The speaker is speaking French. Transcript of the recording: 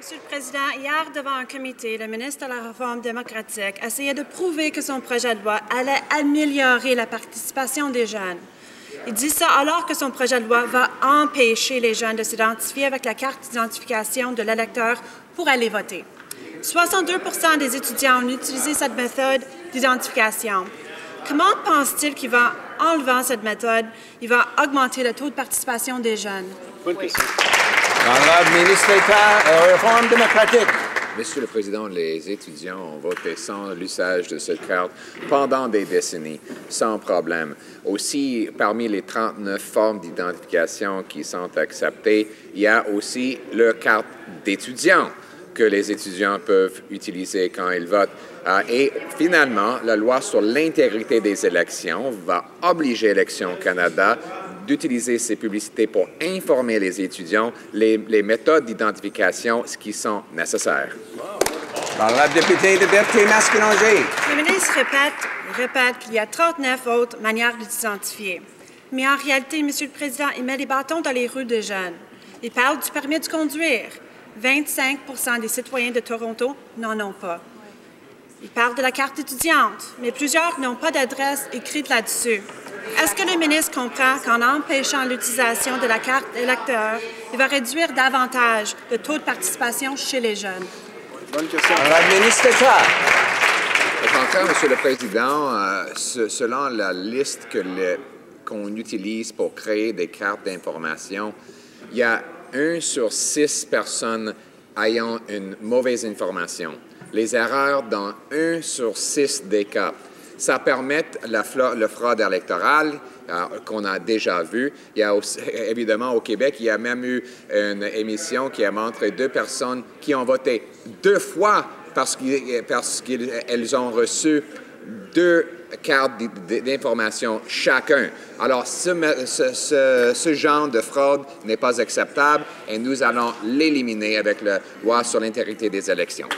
Monsieur le Président, hier, devant un comité, le ministre de la Réforme démocratique essayait de prouver que son projet de loi allait améliorer la participation des jeunes. Il dit ça alors que son projet de loi va empêcher les jeunes de s'identifier avec la carte d'identification de l'électeur pour aller voter. 62% des étudiants ont utilisé cette méthode d'identification. Comment pense-t-il qu'il va, enlevant cette méthode, il va augmenter le taux de participation des jeunes? Euh. Monsieur le Président, les étudiants ont voté sans l'usage de cette carte pendant des décennies, sans problème. Aussi, parmi les 39 formes d'identification qui sont acceptées, il y a aussi la carte d'étudiant que les étudiants peuvent utiliser quand ils votent. Euh, et finalement, la loi sur l'intégrité des élections va obliger Élections Canada d'utiliser ces publicités pour informer les étudiants les, les méthodes d'identification qui sont nécessaires. La députée de. Le ministre répète, répète qu'il y a 39 autres manières de s'identifier. Mais en réalité, Monsieur le Président, il met les bâtons dans les roues des jeunes. Il parle du permis de conduire. 25% des citoyens de Toronto n'en ont pas. Il parle de la carte étudiante, mais plusieurs n'ont pas d'adresse écrite là-dessus. Est-ce que le ministre comprend qu'en empêchant l'utilisation de la carte électeur, il va réduire davantage le taux de participation chez les jeunes? Bonne question. Honorable ministre. Au contraire, Monsieur le Président, euh, ce- selon la liste qu'on utilise pour créer des cartes d'information, il y a un sur six personnes ayant une mauvaise information. Les erreurs dans un sur six des cas. Ça permet la, fraude électorale euh, qu'on a déjà vu. Il y a évidemment au Québec, il y a même eu une émission qui a montré deux personnes qui ont voté deux fois parce qu'elles ont reçu deux cartes d'information chacun. Alors, ce genre de fraude n'est pas acceptable et nous allons l'éliminer avec la loi sur l'intégrité des élections.